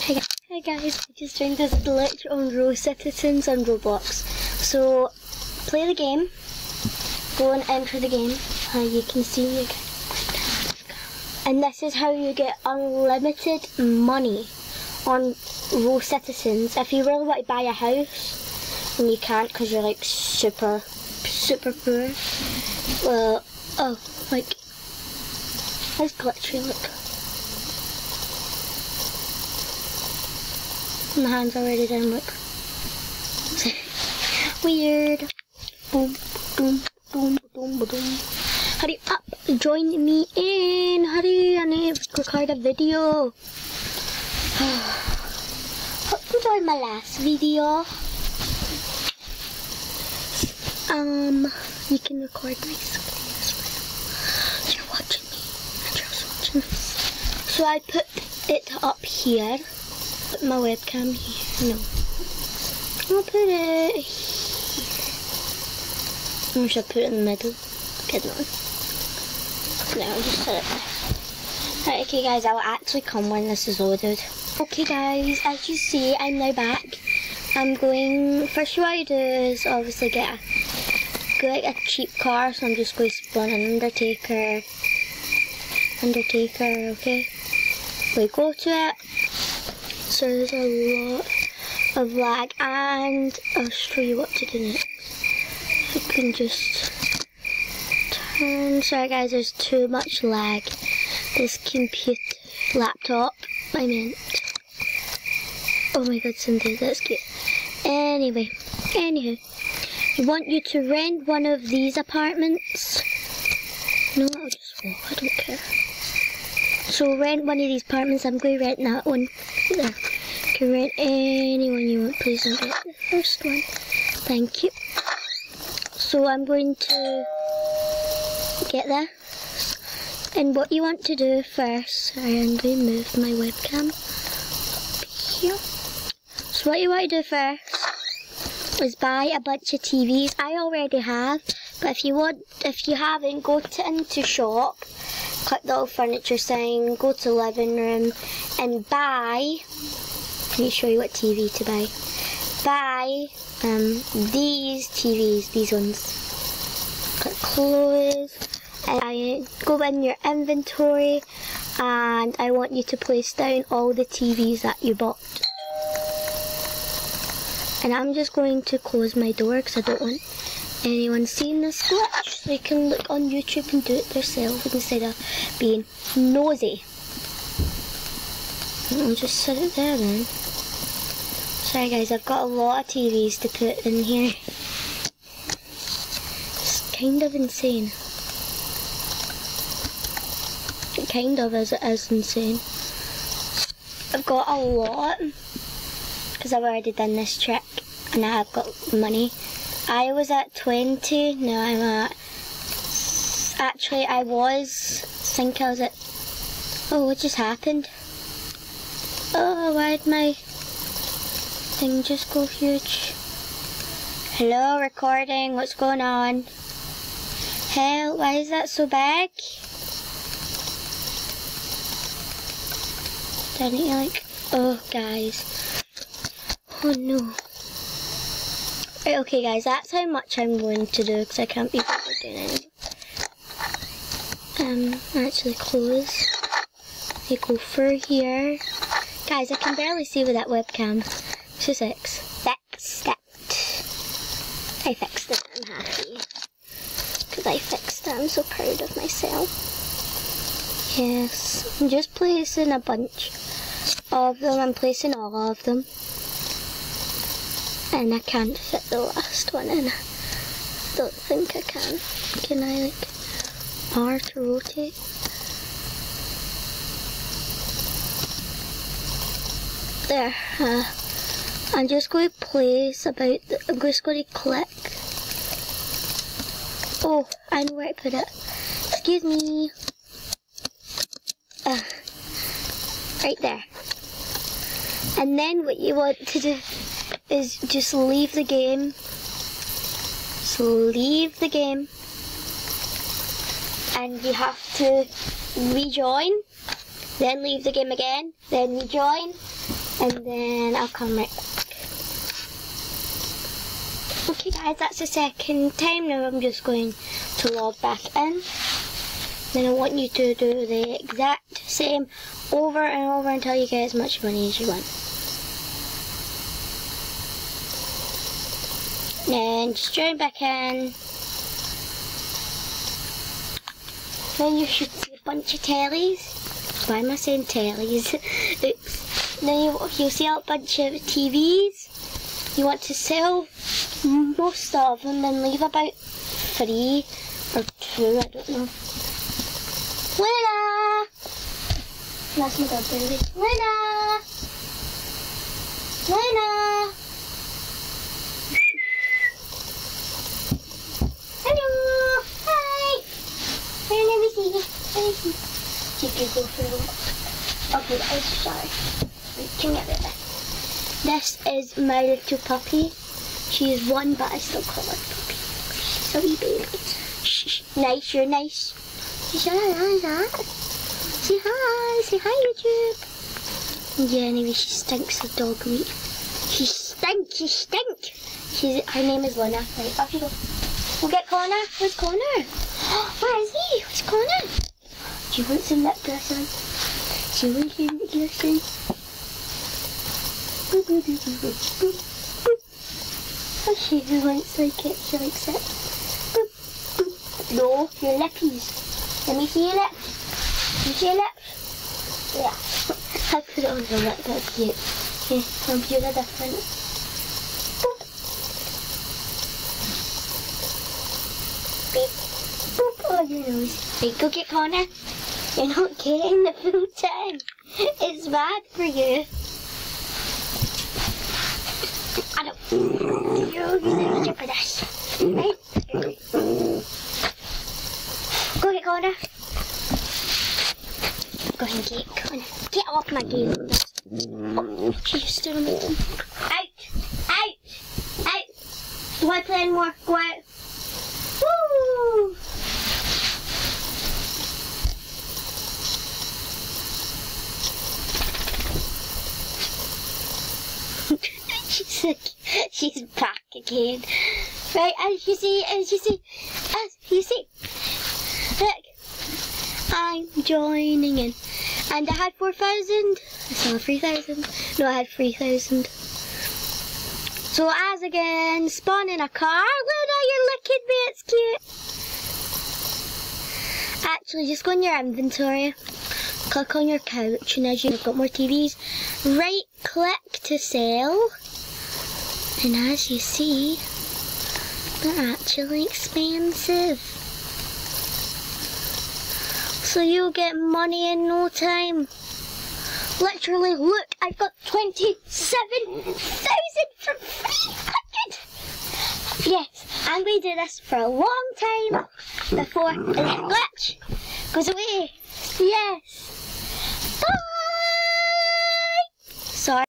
Hey, hey guys, I just joined this glitch on RoCitizens on Roblox. So, play the game, go and enter the game. Uh, you can see can, and this is how you get unlimited money on RoCitizens. If you really want to buy a house, and you can't because you're like super, super poor. Well, oh, like, how's glitchy look? My hand's already done look. Weird. Boom, boom, boom, boom, boom. Hurry up, join me in. Hurry, I need to record a video. Hope you enjoyed my last video. Um, you can record my screen as well. You're watching me, and you're watching this. So I put it up here. Put my webcam here. No. I'll put it here. I should put it in the middle. Good one. No, I'll just put it there. Right, okay guys, I'll actually come when this is ordered. Okay guys, as you see, I'm now back. I'm going, first what I do is obviously get a, get a cheap car, so I'm just going to spawn an Undertaker. Undertaker, okay? We go to it. So there's a lot of lag and I'll show you what to do next. You can just turn, sorry guys, there's too much lag. This computer, laptop, I meant. Oh my god, Cynthia, that's cute. Anyway, anywho, I want you to rent one of these apartments. No, I'll just walk, I don't care. So rent one of these apartments, I'm going to rent that one. There. Can rent anyone you want, please don't get the first one. Thank you. So I'm going to get there. And what you want to do first, I'm going to move my webcam up here. So what you want to do first is buy a bunch of TVs. I already have, but if you want, if you haven't, go to into shop, click the old furniture sign, go to living room, and buy. Let me show you what TV to buy. Buy um, these TVs, these ones. Click close. I go in your inventory, and I want you to place down all the TVs that you bought. And I'm just going to close my door because I don't want anyone seeing this glitch. They can look on YouTube and do it themselves instead of being nosy. I'll just set it there then. Sorry guys, I've got a lot of TVs to put in here. It's kind of insane. Kind of is, it is insane. I've got a lot because I've already done this trick and I have got money. I was at 20, now I'm at, actually I was, I think I was at, oh what just happened? Oh, why did my thing just go huge? Hello, recording, what's going on? Hell, why is that so big? Didn't you like, oh guys. Oh no. Right, okay guys, that's how much I'm going to do because I can't be doing it. Um, actually close. You go through here. Guys, I can barely see with that webcam. Two six. Fixed it. I fixed it, I'm happy. Because I fixed it, I'm so proud of myself. Yes, I'm just placing a bunch of them. I'm placing all of them. And I can't fit the last one in. I Don't think I can. Can I like R to rotate? There. Uh, I'm just going to place about. The, I'm just going to click. Oh, I know where to put it. Excuse me. Uh, right there. And then what you want to do is just leave the game. So leave the game. And you have to rejoin. Then leave the game again. Then rejoin. And then I'll come right back. Okay guys, that's the second time. Now I'm just going to log back in. Then I want you to do the exact same over and over until you get as much money as you want. Then just join back in. Then you should see a bunch of tellies. Why am I saying tellies? Oops. Then you, you'll see a bunch of TVs. You want to sell most of them and leave about three or two, I don't know. Luna! That's my dog, baby. Luna! Luna! Hello! Hi! Let me see. Let me see. You can go through. Okay, I'm sorry. This is my little puppy. She is one, but I still call her puppy. She's so wee baby. Shh, nice, you're nice. Say hi, Say hi, say hi, YouTube. Yeah, anyway, she stinks of dog meat. She stinks, she stink. She's, her name is Luna. Right, off you go. We'll get Connor. Where's Connor? Where is he? Where's Connor? Do you want some lip gloss on? Do you want some lip gloss on? Boop, boop, boop, boop, boop, boop, boop. Oh, she it. She likes it. Boop, boop. No, your lippies. Let me see your lips. Let me see your lips. Yeah. I put it on the lip. That's cute. Okay, computer different. Boop. Beep. Boop. Oh, your nose. Right, go get Connor. You're not getting the food time. It's bad for you. I don't. You're gonna for this. Right? Go get Connor. Go ahead and get Connor. Get off my game. Oh, she just stood on my thumb. Out! Out! Out! Do I play anymore? Go out. She's like, she's back again. Right, as you see, as you see, as you see. Look, I'm joining in. And I had 4,000. I saw 3,000. No, I had 3,000. So as again, spawn in a car. Luna, you're looking me, it's cute. Actually, just go in your inventory. Click on your couch and as you've got more TVs, right click to sell. And as you see, they're actually expensive. So you'll get money in no time. Literally, look, I've got 27,000 from 300. Yes, I'm going to do this for a long time before the glitch goes away. Yes. Bye. Sorry.